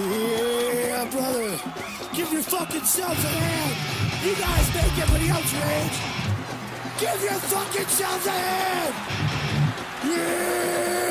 Yeah, brother. Give your fucking selves a hand. You guys make everybody else rage. Give your fucking selves a hand. Yeah.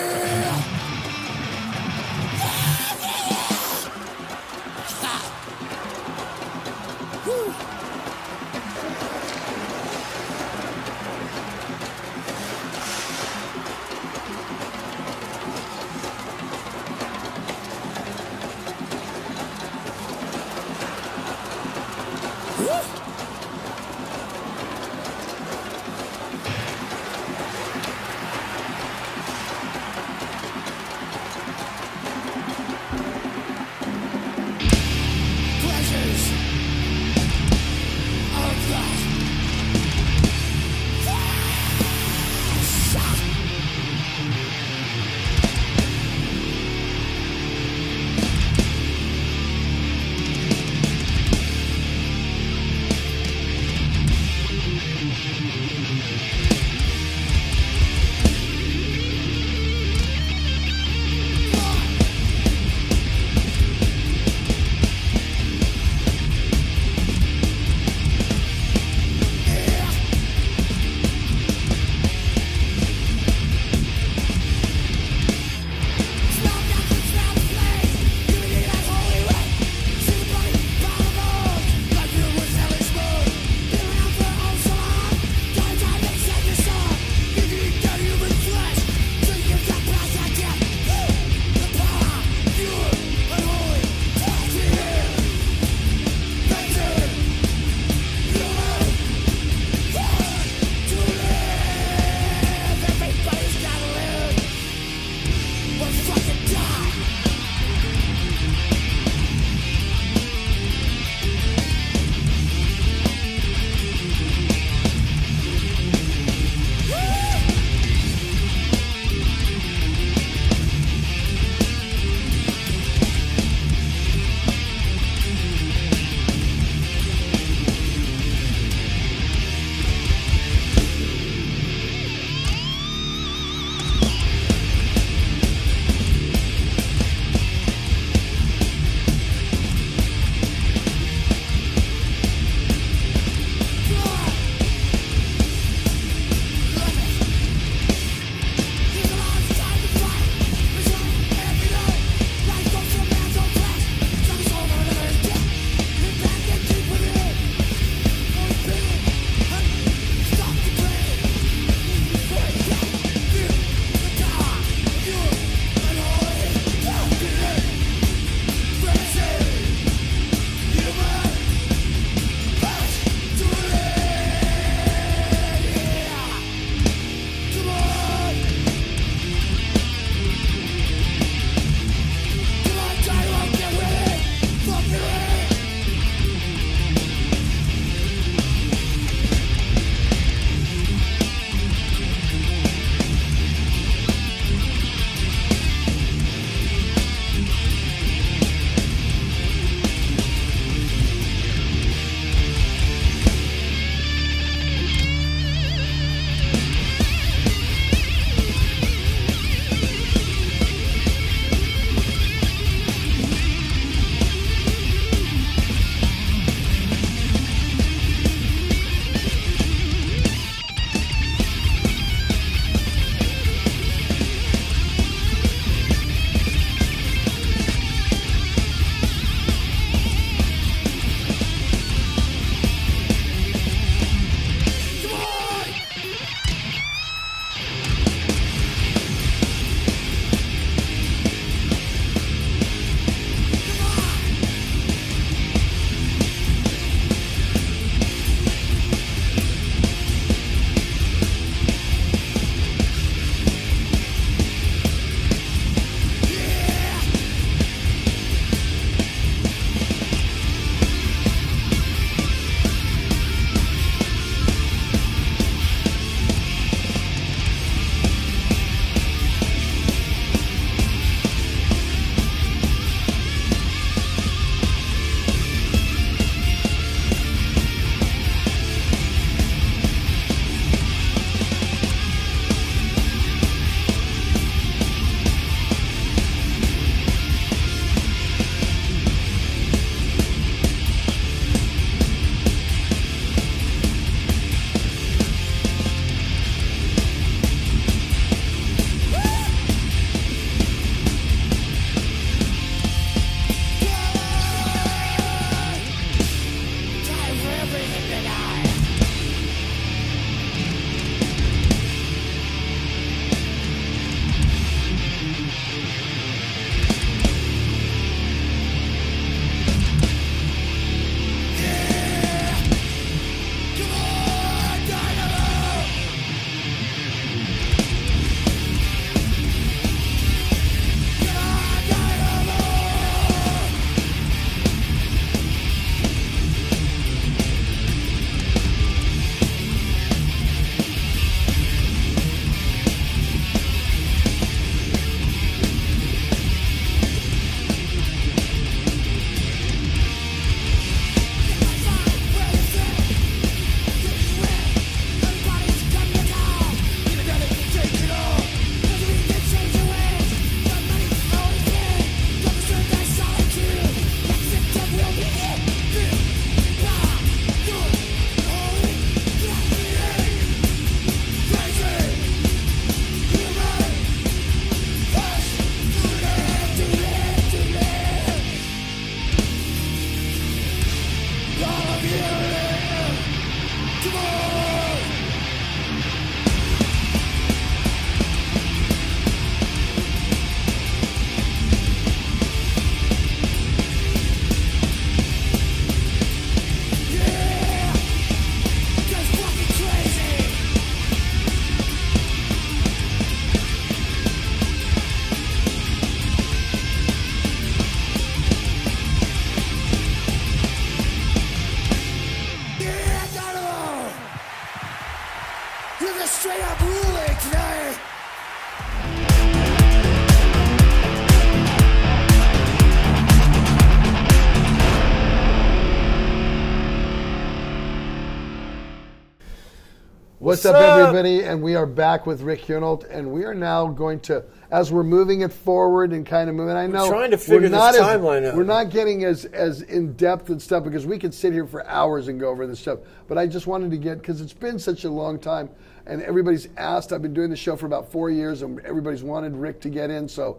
What's, What's up, up? everybody? And we are back with Rick Hunolt, and we are now going to, as we're moving it forward and kind of moving. I know trying to figure we're not this as- timeline out. We're not getting as as in depth and stuff because we could sit here for hours and go over this stuff. But I just wanted to get because it's been such a long time, and everybody's asked. I've been doing the show for about four years, and everybody's wanted Rick to get in. So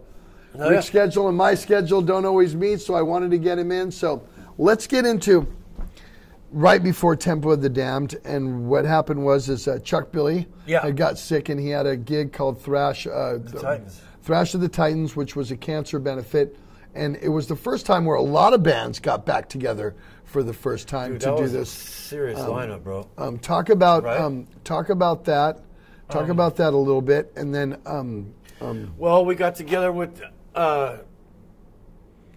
Oh, Rick's yeah. schedule and my schedule don't always meet, so I wanted to get him in. So let's get into right before Tempo of the Damned, and what happened was is uh, Chuck Billy Yeah. had got sick, and he had a gig called Thrash, uh. Thrash of the Titans, which was a cancer benefit, and it was the first time where a lot of bands got back together for the first time Dude, to that do was a this. serious lineup, bro. Um, talk about Right? um, talk about that. Talk about that a little bit, and then um, um, Well, we got together with. Uh,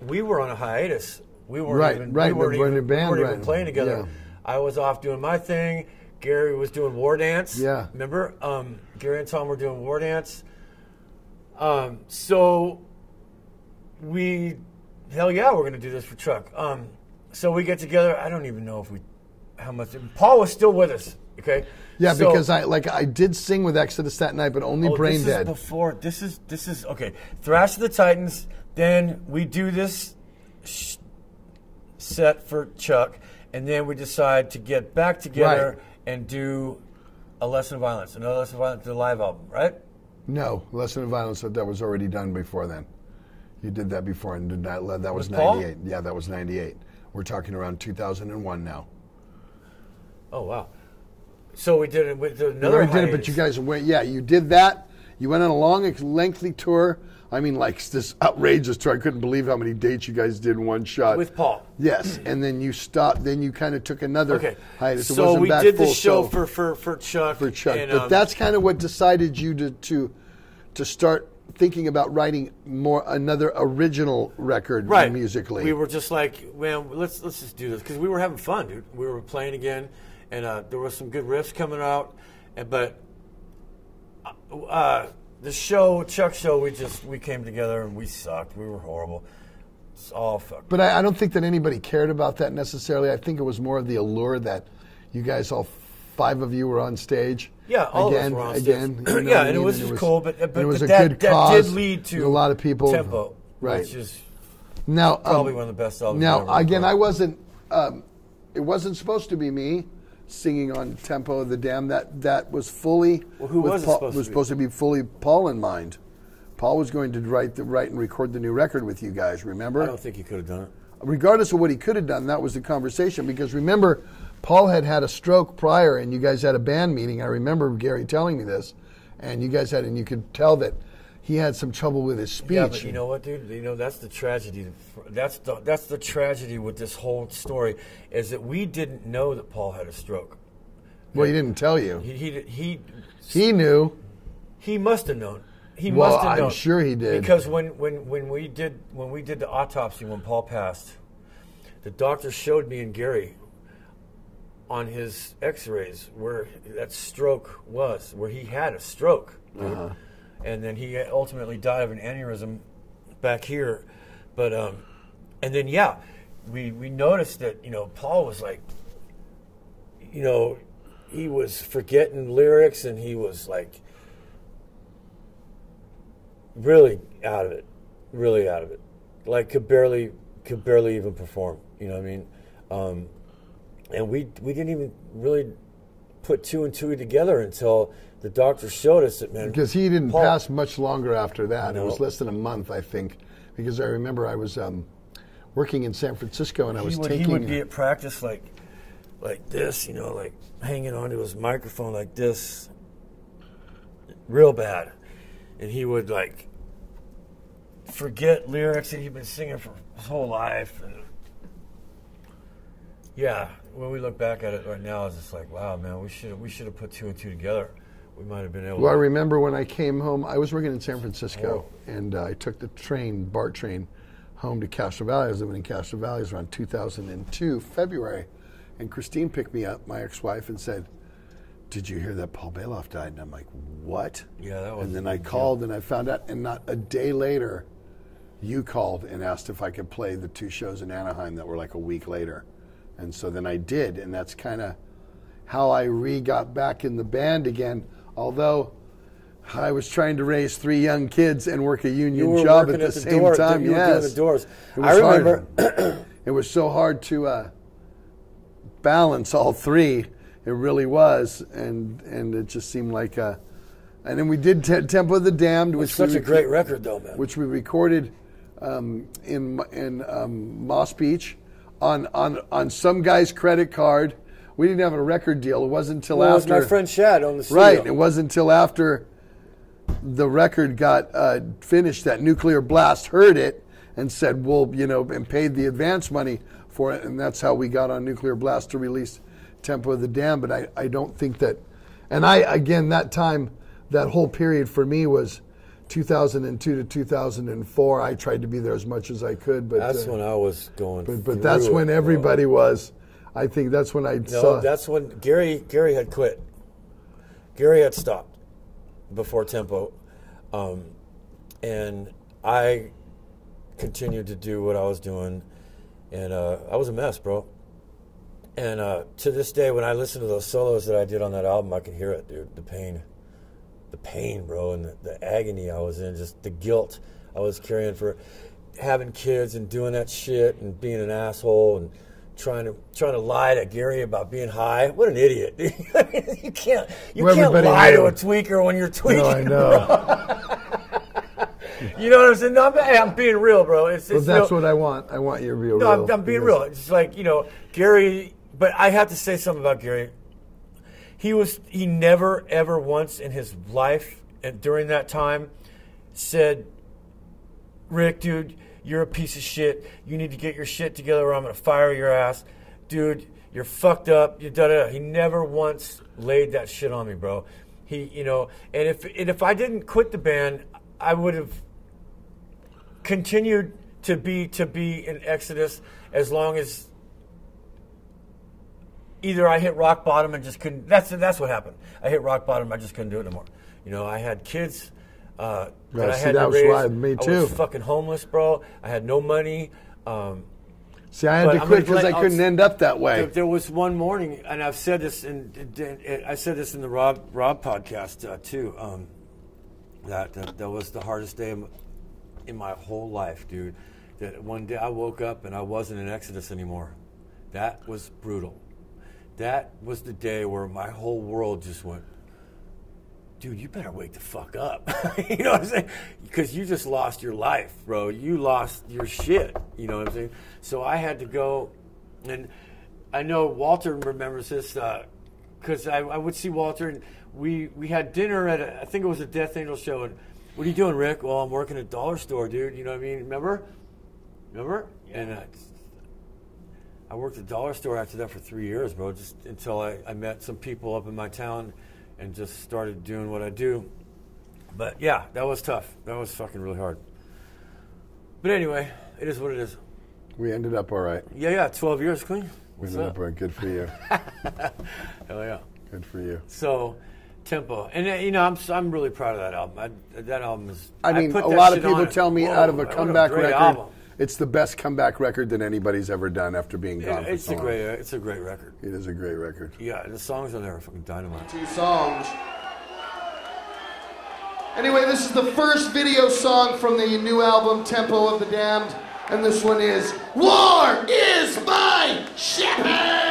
we were on a hiatus. We weren't Right, even. right, We weren't we were in even, a band, we weren't even playing together. Yeah. I was off doing my thing. Gary was doing War Dance. Yeah. Remember? Um, Gary and Tom were doing War Dance. Um, so we, hell yeah, we're gonna do this for Chuck. Um, so we get together. I don't even know if we, how much. Paul was still with us. Okay. yeah, So- because I like I did sing with Exodus that night, but only Oh, Brain this Dead. Is before this is this is okay. Thrash of the Titans. Then we do this sh- set for Chuck, and then we decide to get back together Right. and do a lesson of violence, another lesson of violence, the live album, right? No, Lesson of Violence that that was already done before then. You did that before and did that. That was ninety eight. Yeah, that was ninety eight. We're talking around two thousand and one now. Oh wow! So we did it with another. already did it, but you guys went. Yeah, you did that. You went on a long, lengthy tour. I mean, like this outrageous tour. I couldn't believe how many dates you guys did in one shot. with Paul. Yes, and then you stopped. Then you kind of took another Okay. hiatus. It so we did the show so- for for for Chuck. for Chuck. and, but um, that's kind of what decided you to to to start thinking about writing more another original record right musically. We were just like, man, let's let's just do this because we were having fun, dude. We were playing again, and uh, there was some good riffs coming out, and, but uh, the show, Chuck show, we just we came together and we sucked. We were horrible. It's all fucked. But I, I don't think that anybody cared about that necessarily. I think it was more of the allure that you guys all five of you were on stage. Yeah, all of us were on stage. again. you know Yeah, what I and it was cool, but- and but- it was but a that- good that cause. did lead to a lot of people. Tempo, right? which is now, probably um, one of the best albums Now, again, recorded. I wasn't. Um, it wasn't supposed to be me singing on "Tempo of the Damned." That that was fully. Well, who was Paul, supposed to was be? supposed to be fully Paul in mind. Paul was going to write the write and record the new record with you guys. Remember? I don't think he could have done it. regardless of what he could have done, that was the conversation. Because remember, Paul had had a stroke prior, and you guys had a band meeting. I remember Gary telling me this, and you guys had, and you could tell that he had some trouble with his speech. Yeah, but you know what, dude? You know that's the tragedy. That's the that's the tragedy with this whole story is that we didn't know that Paul had a stroke. well, he didn't tell you. He he he, He knew. he must have known. He Well, must have I'm sure he did. Because when, when, when we did when we did the autopsy when Paul passed, the doctor showed me and Gary on his X-rays where that stroke was, where he had a stroke. Uh-huh. And then he ultimately died of an aneurysm back here. But um, and then yeah, we we noticed that you know Paul was like, you know, he was forgetting lyrics and he was like really out of it, really out of it. Like could barely could barely even perform. You know what I mean? Um, and we we didn't even really put two and two together until the doctor showed us that man. Because he didn't Paul- pass much longer after that. It was less than a month, I think. Because I remember I was um, working in San Francisco and I was he would, taking. he would be at practice like like this, you know, like hanging onto his microphone like this, real bad, and he would like forget lyrics that he'd been singing for his whole life. And yeah, when we look back at it right now, it's just like, wow, man, we should we should have put two and two together. We might have been able. Well, I remember when I came home, I was working in San Francisco, Oh. and uh, I took the train, BART train, home to Castro Valley. I was living in Castro Valley. It was around 2002, February. And Christine picked me up, my ex wife, and said, "Did you hear that Paul Baloff died?" And I'm like, "What?" Yeah, that was And then I called and I found out, and not a day later, you called and asked if I could play the two shows in Anaheim that were like a week later, and so then I did, and that's kind of how I re got back in the band again. Although I was trying to raise three young kids and work a union job at the, at the same door- time. you yes, the doors. It I was hard. remember- it was so hard to uh, balance all three. It really was, and and it just seemed like. Uh, and then we did Te- Tempo of the Damned, which It's such we a great record, though, man. which we recorded um, in in um, Moss Beach on on on some guy's credit card. We didn't have a record deal. It wasn't until well, it was after my friend Shad on the seal. Right. It wasn't until after the record got uh, finished that Nuclear Blast heard it and said, "Well, you know," and paid the advance money for it, and that's how we got on Nuclear Blast to release Tempo of the Damned. But I, I don't think that, and I again that time, that whole period for me was 2002 to 2004. I tried to be there as much as I could, but That's uh, when I was going. but, but that's when everybody was. I think that's when I No, saw. that's when Gary Gary had quit. Gary had stopped before Tempo, um, and I continued to do what I was doing, and uh, I was a mess, bro. And uh, to this day, when I listen to those solos that I did on that album, I can hear it, dude. The pain, the pain, bro, and the, the agony I was in, just the guilt I was carrying for having kids and doing that shit and being an asshole and trying to trying to lie to Gary about being high. What an idiot! you can't you Well, can't lie to a tweaker when you're tweaking. no, I know. You know what I'm saying? No, I'm, I'm being real, bro. It's, Well, it's that's no, what I want. I want you to be real. no, I'm, I'm being because- real. It's like you know, Gary. But I have to say something about Gary. He was he never ever once in his life and during that time said, "Rick, dude, you're a piece of shit. You need to get your shit together, or I'm gonna fire your ass, dude. You're fucked up. You da da." He never once laid that shit on me, bro. He, you know, and if and if I didn't quit the band, I would have continued to be to be in Exodus as long as either I hit rock bottom and just couldn't. That's that's what happened. I hit rock bottom. I just couldn't do it anymore. You know, I had kids uh, I see, that was raise. why- me I was fucking homeless, bro. I had no money. Um, See, I had to quit because I couldn't I'll- end up that way. there, there was one morning, and I've said this in, I said this in the Rob Rob podcast uh, too. Um, that, that that was the hardest day in my whole life, dude. That one day I woke up and I wasn't in Exodus anymore. That was brutal. That was the day where my whole world just went. Dude, you better wake the fuck up. you know what I'm saying? Because you just lost your life, bro. You lost your shit. You know what I'm saying? So I had to go, and I know Walter remembers this because I, I would see Walter, and we we had dinner at a, I think it was a Death Angel show. And what are you doing, Rick? Well, I'm working at a dollar store, dude. You know what I mean? Remember? Remember? Yeah. And uh, I worked at a dollar store after that for three years, bro. Just until I, I met some people up in my town and just started doing what I do. But yeah, that was tough. That was fucking really hard. But anyway, it is what it is. We ended up all right. Yeah, yeah, 12 years clean. We ended up? up all right. Good for you. Hell yeah. Good for you. So, tempo, and uh, you know, I'm I'm really proud of that album. I, that album is. I mean, put a lot of people tell me Whoa, out of a comeback great record, album. It's the best comeback record that anybody's ever done after being gone. It- it's so a long. great, it's a great record. It is a great record. Yeah, and the songs on there are fucking dynamite. two songs. Anyway, this is the first video song from the new album Tempo of the Damned, and this one is War is my shepherd!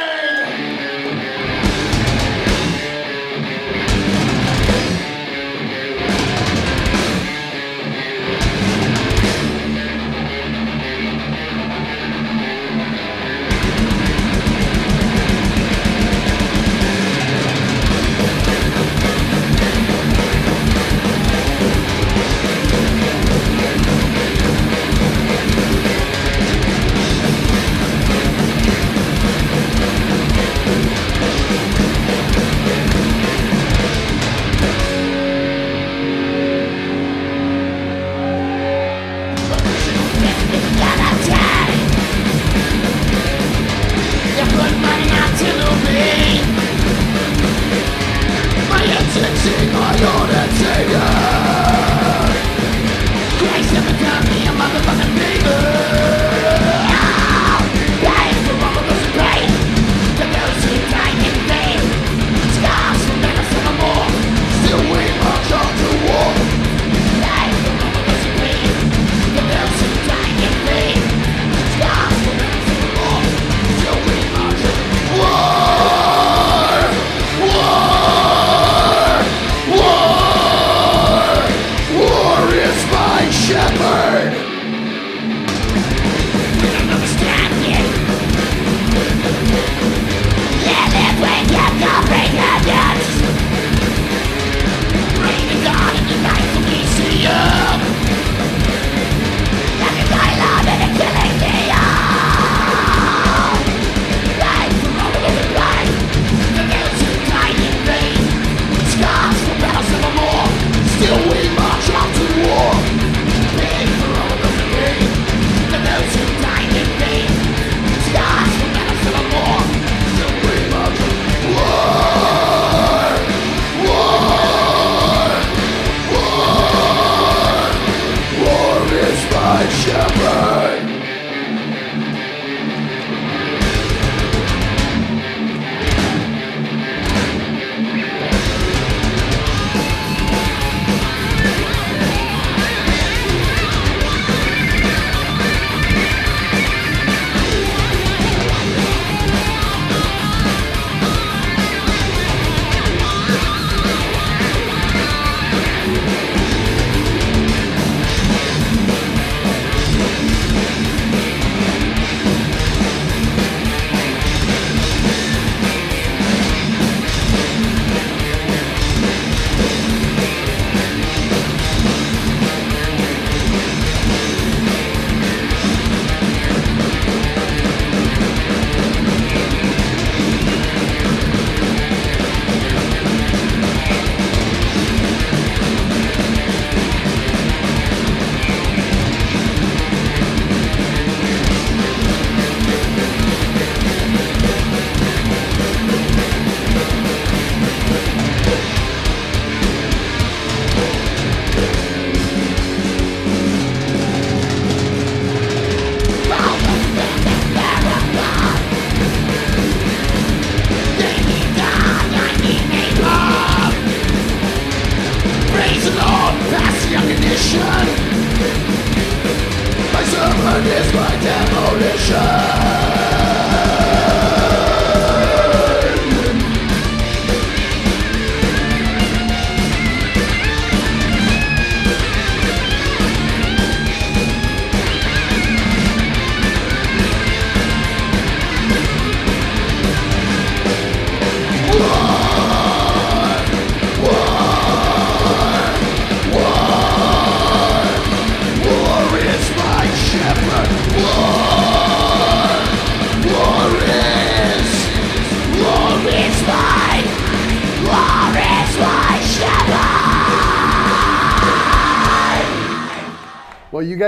Bring the God in the you.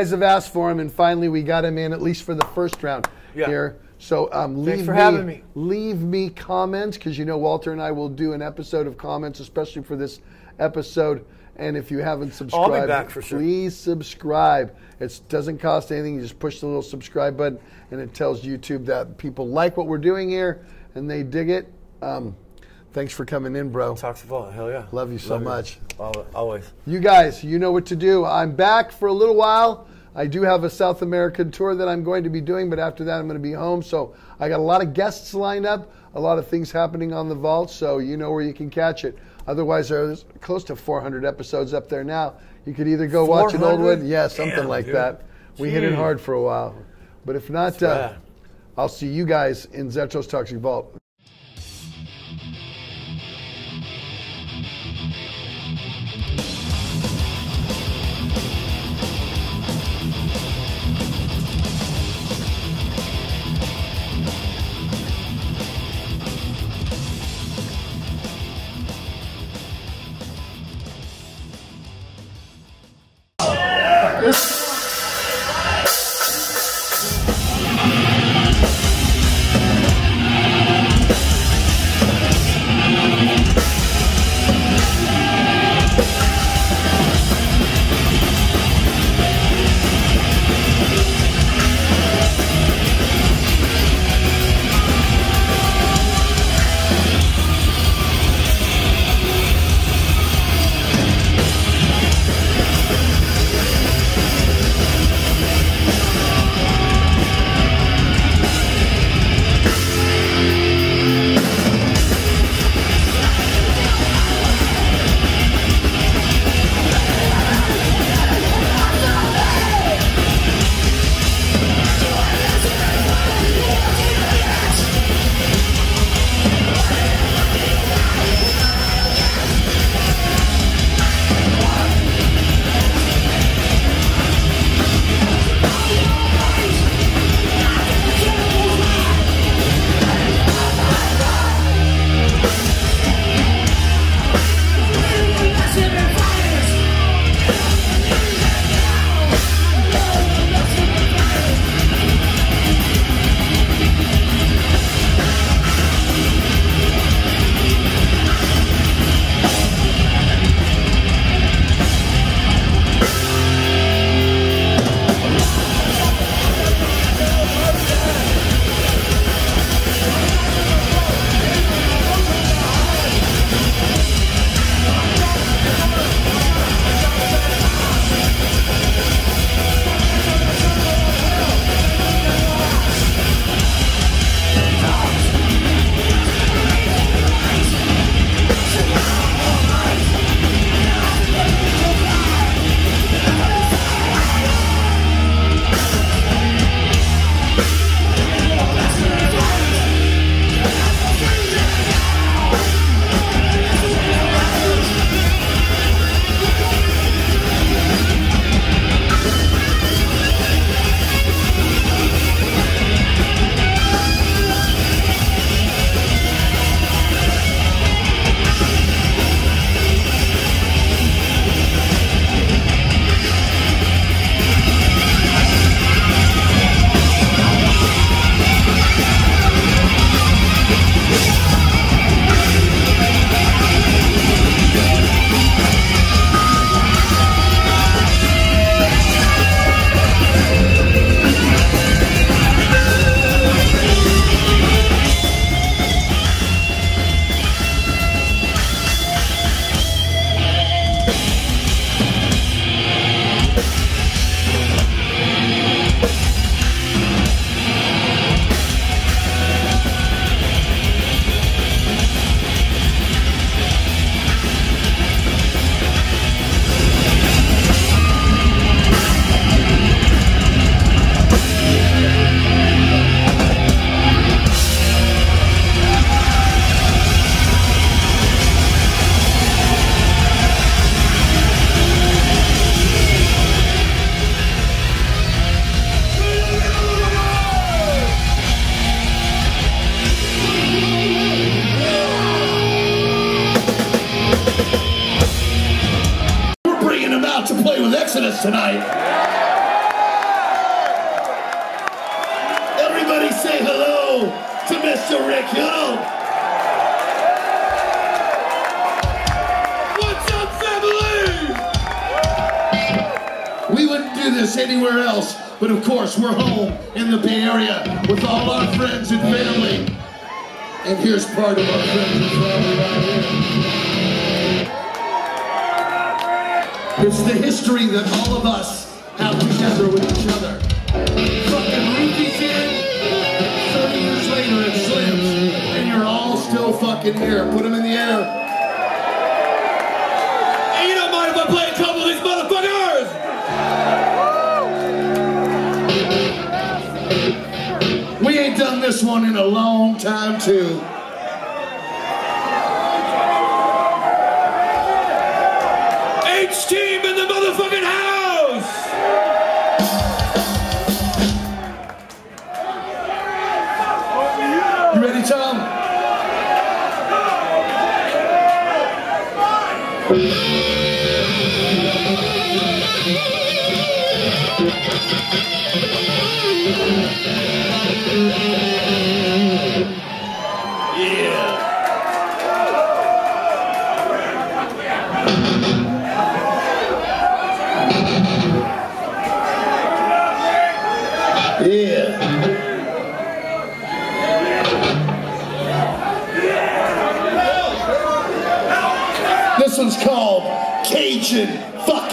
Guys have asked for him, and finally we got him in at least for the first round Yeah. here. So um, leave for me, having me. Leave me comments because you know Walter and I will do an episode of comments, especially for this episode. And if you haven't subscribed, back for sure. please subscribe. It doesn't cost anything. You just push the little subscribe button, and it tells YouTube that people like what we're doing here and they dig it. Um, thanks for coming in, bro. Talks all. Hell yeah. Love you so much. Al- Always. You guys, you know what to do. I'm back for a little while. I do have a South American tour that I'm going to be doing, but after that, I'm going to be home. So I got a lot of guests lined up, a lot of things happening on the vault. So you know where you can catch it. Otherwise, there's close to 400 episodes up there now. You could either go watch an old one, yeah, something Damn, like dude. that. We hit it hard for a while, but if not, uh. I'll see you guys in Zetros Toxic Vault. In here, Put them in the air. You don't mind if I play a couple of these motherfuckers! We ain't done this one in a long time, too. Legion. Fuck.